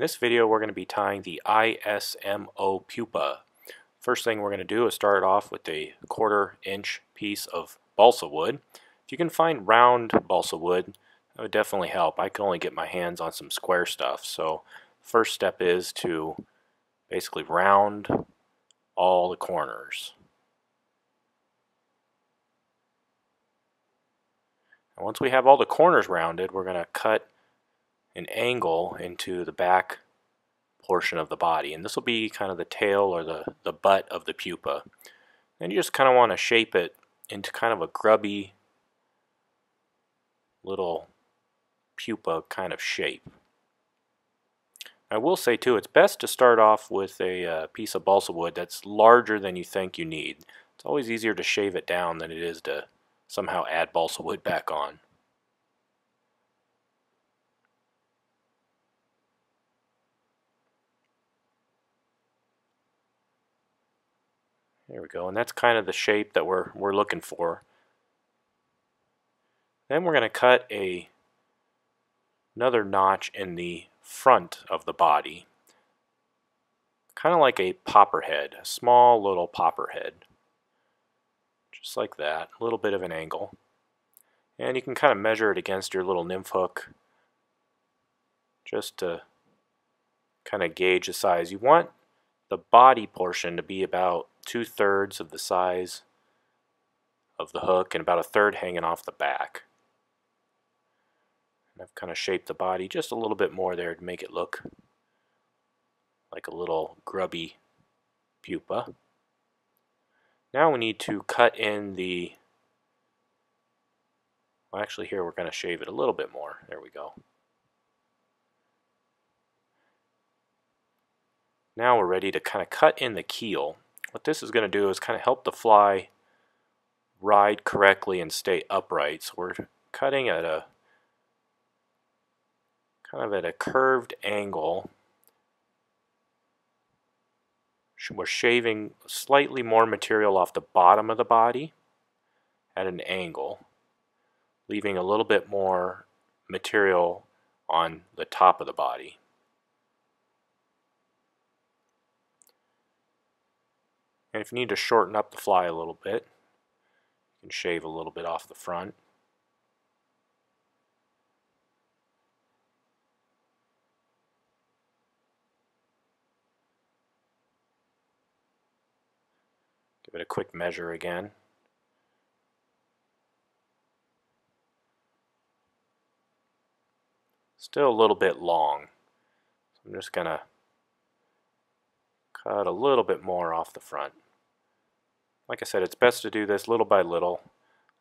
In this video we're going to be tying the ISMO pupa. First thing we're going to do is start off with a quarter inch piece of balsa wood. If you can find round balsa wood, that would definitely help. I can only get my hands on some square stuff. So first step is to basically round all the corners. And once we have all the corners rounded, we're going to cut an angle into the back portion of the body. And this will be kind of the tail or the, the butt of the pupa. And you just kind of want to shape it into kind of a grubby little pupa kind of shape. I will say too, it's best to start off with a uh, piece of balsa wood that's larger than you think you need. It's always easier to shave it down than it is to somehow add balsa wood back on. There we go, and that's kind of the shape that we're, we're looking for. Then we're going to cut a another notch in the front of the body, kind of like a popper head, a small little popper head, just like that, a little bit of an angle. And you can kind of measure it against your little nymph hook just to kind of gauge the size. You want the body portion to be about two-thirds of the size of the hook and about a third hanging off the back. And I've kind of shaped the body just a little bit more there to make it look like a little grubby pupa. Now we need to cut in the, well actually here we're going to shave it a little bit more. There we go. Now we're ready to kind of cut in the keel. What this is going to do is kind of help the fly ride correctly and stay upright. So we're cutting at a kind of at a curved angle. We're shaving slightly more material off the bottom of the body at an angle, leaving a little bit more material on the top of the body. And if you need to shorten up the fly a little bit, you can shave a little bit off the front. Give it a quick measure again. Still a little bit long. So I'm just going to cut a little bit more off the front. Like I said, it's best to do this little by little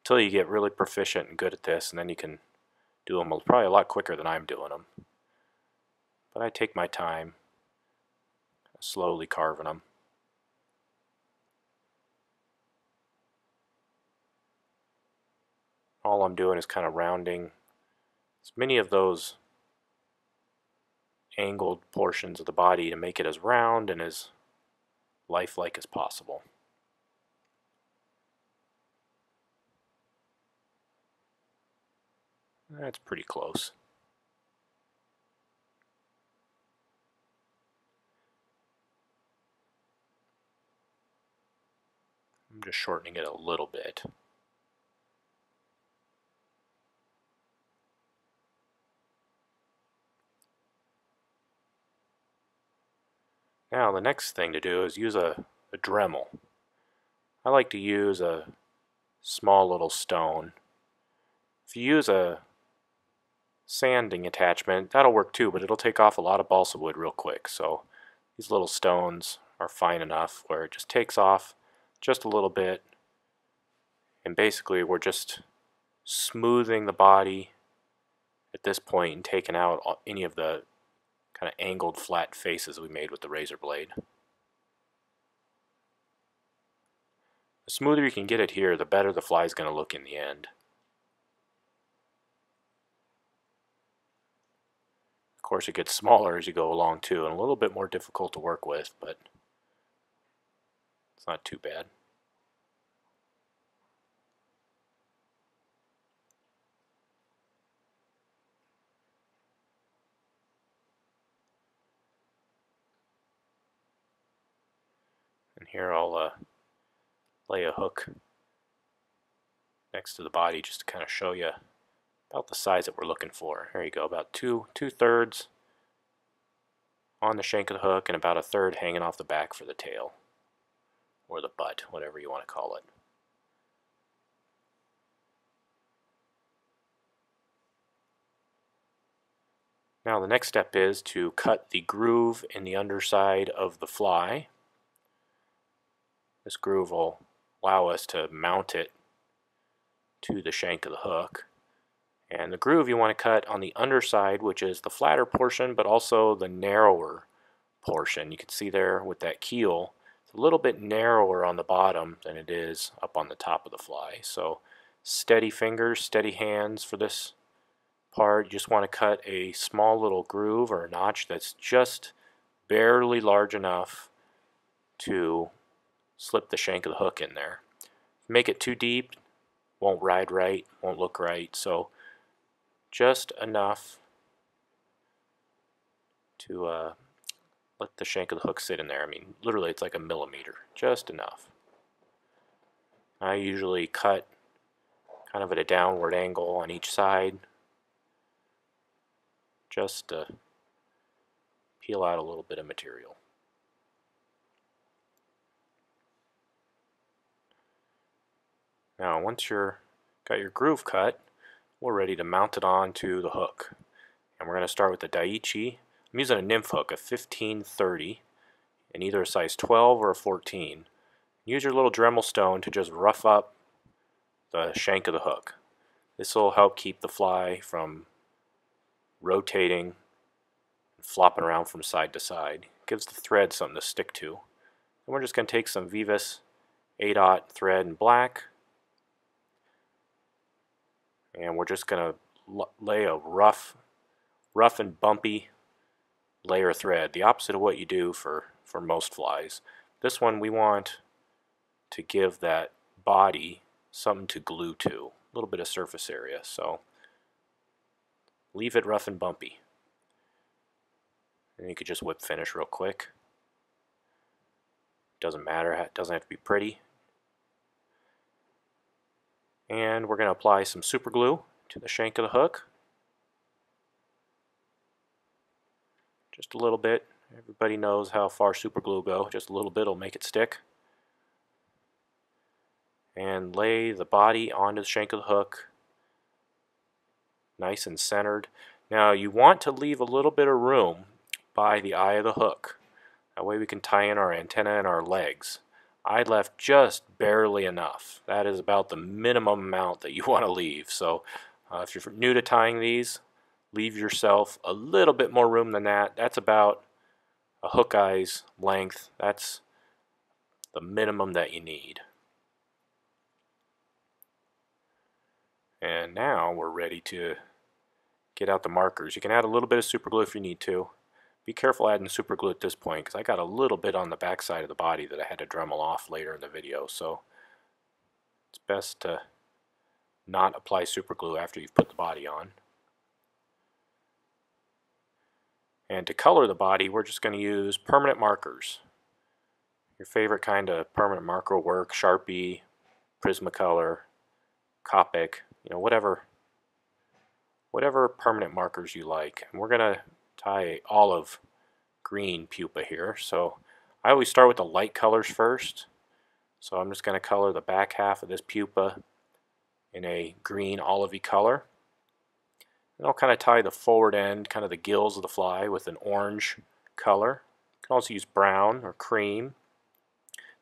until you get really proficient and good at this, and then you can do them probably a lot quicker than I'm doing them. But I take my time, slowly carving them. All I'm doing is kind of rounding as many of those angled portions of the body to make it as round and as lifelike as possible. That's pretty close. I'm just shortening it a little bit. Now the next thing to do is use a, a Dremel. I like to use a small little stone. If you use a sanding attachment, that'll work too, but it'll take off a lot of balsa wood real quick. So these little stones are fine enough where it just takes off just a little bit and basically we're just smoothing the body at this point and taking out any of the kind of angled flat faces we made with the razor blade. The smoother you can get it here, the better the fly is going to look in the end. Of course, it gets smaller as you go along too, and a little bit more difficult to work with, but it's not too bad. Here I'll uh, lay a hook next to the body just to kind of show you about the size that we're looking for. There you go, about two two thirds on the shank of the hook and about a third hanging off the back for the tail or the butt, whatever you want to call it. Now the next step is to cut the groove in the underside of the fly. This groove will allow us to mount it to the shank of the hook. And the groove you want to cut on the underside, which is the flatter portion, but also the narrower portion. You can see there with that keel, it's a little bit narrower on the bottom than it is up on the top of the fly. So steady fingers, steady hands for this part, you just want to cut a small little groove or a notch that's just barely large enough to slip the shank of the hook in there. Make it too deep, won't ride right, won't look right, so just enough to uh, let the shank of the hook sit in there. I mean, literally it's like a millimeter, just enough. I usually cut kind of at a downward angle on each side just to peel out a little bit of material. Now once you're got your groove cut, we're ready to mount it onto the hook. And we're going to start with the Daiichi. I'm using a nymph hook, a 1530, in either a size 12 or a 14. Use your little Dremel stone to just rough up the shank of the hook. This will help keep the fly from rotating, and flopping around from side to side. Gives the thread something to stick to. And we're just going to take some Veevus 8-aught thread in black, and we're just going to lay a rough, rough and bumpy layer thread, the opposite of what you do for, for most flies. This one we want to give that body something to glue to, a little bit of surface area. So leave it rough and bumpy. And you could just whip finish real quick. Doesn't matter, it doesn't have to be pretty. And we're going to apply some super glue to the shank of the hook. Just a little bit. Everybody knows how far super glue go. Just a little bit will make it stick. And lay the body onto the shank of the hook nice and centered. Now you want to leave a little bit of room by the eye of the hook. That way we can tie in our antenna and our legs. I left just barely enough. That is about the minimum amount that you want to leave. So uh, if you're new to tying these, leave yourself a little bit more room than that. That's about a hook eye's length. That's the minimum that you need. And now we're ready to get out the markers. You can add a little bit of super glue if you need to. Be careful adding super glue at this point because I got a little bit on the back side of the body that I had to Dremel off later in the video. So it's best to not apply super glue after you've put the body on. And to color the body, we're just going to use permanent markers. Your favorite kind of permanent marker work, Sharpie, Prismacolor, Copic, you know, whatever whatever permanent markers you like. And we're going to tie olive green pupa here. So I always start with the light colors first. So I'm just going to color the back half of this pupa in a green olivey color. And I'll kind of tie the forward end, kind of the gills of the fly with an orange color. You can also use brown or cream.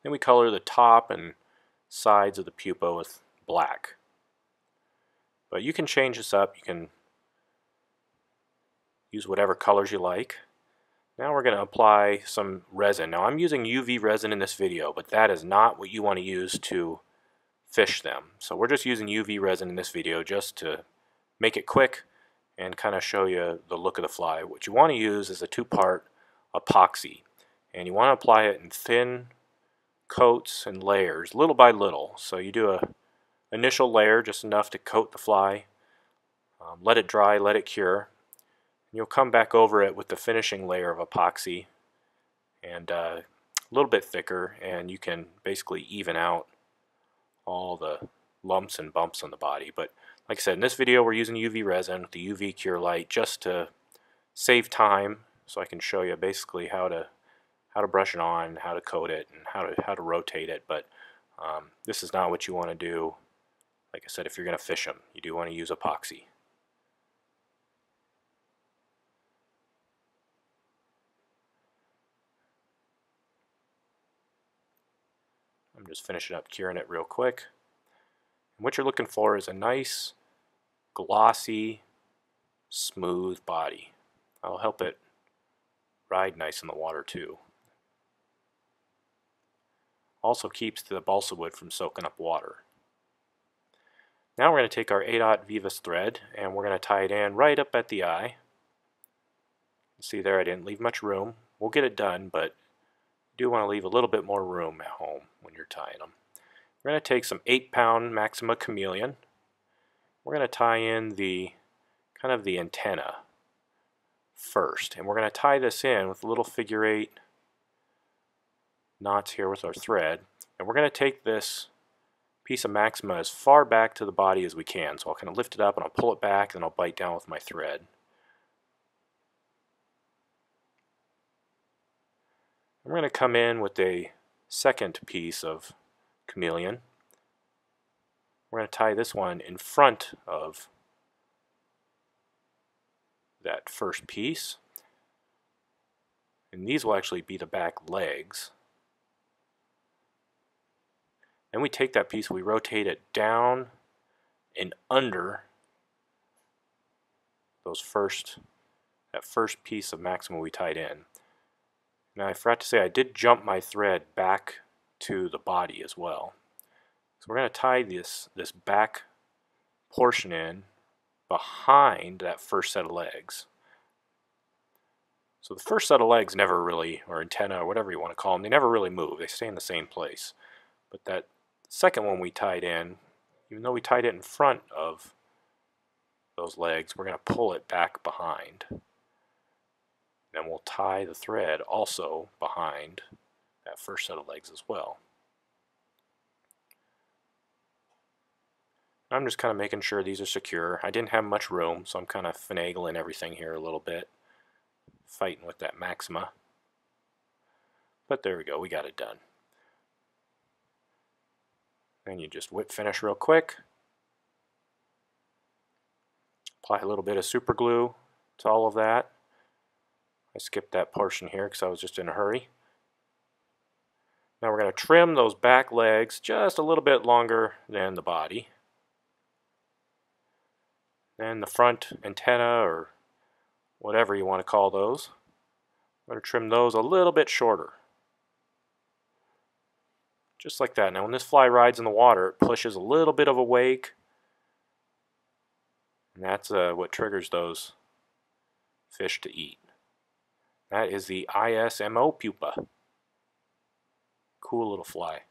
Then we color the top and sides of the pupa with black. But you can change this up. You can use whatever colors you like. Now we're going to apply some resin. Now I'm using UV resin in this video, but that is not what you want to use to fish them. So we're just using UV resin in this video just to make it quick and kind of show you the look of the fly. What you want to use is a two-part epoxy. And you want to apply it in thin coats and layers, little by little. So you do a initial layer, just enough to coat the fly. Um, let it dry, let it cure. You'll come back over it with the finishing layer of epoxy and uh, a little bit thicker and you can basically even out all the lumps and bumps on the body. But like I said, in this video we're using UV resin with the UV cure light just to save time so I can show you basically how to how to brush it on, how to coat it, and how to how to rotate it. But um, this is not what you want to do. Like I said, if you're going to fish them, you do want to use epoxy. I'm just finishing up curing it real quick. And what you're looking for is a nice, glossy, smooth body. That'll help it ride nice in the water too. Also keeps the balsa wood from soaking up water. Now we're going to take our 8 Veevus thread and we're going to tie it in right up at the eye. See there I didn't leave much room. We'll get it done but do want to leave a little bit more room at home when you're tying them. We're going to take some 8 pound Maxima Chameleon. We're going to tie in the kind of the antenna first. And we're going to tie this in with a little figure eight knots here with our thread. And we're going to take this piece of Maxima as far back to the body as we can. So I'll kind of lift it up and I'll pull it back and I'll bite down with my thread. We're going to come in with a second piece of chameleon. We're going to tie this one in front of that first piece. And these will actually be the back legs. Then we take that piece, we rotate it down and under those first, that first piece of Maxima we tied in. Now I forgot to say I did jump my thread back to the body as well. So we're going to tie this, this back portion in behind that first set of legs. So the first set of legs never really, or antenna, or whatever you want to call them, they never really move. They stay in the same place. But that second one we tied in, even though we tied it in front of those legs, we're going to pull it back behind. Then we'll tie the thread also behind that first set of legs as well. I'm just kind of making sure these are secure. I didn't have much room, so I'm kind of finagling everything here a little bit, fighting with that Maxima. But there we go, we got it done. And you just whip finish real quick. Apply a little bit of super glue to all of that. I skipped that portion here because I was just in a hurry. Now we're going to trim those back legs just a little bit longer than the body. Then the front antenna or whatever you want to call those. I'm going to trim those a little bit shorter. Just like that. Now when this fly rides in the water, it pushes a little bit of a wake. And that's uh, what triggers those fish to eat. That is the ISMO pupa. Cool little fly.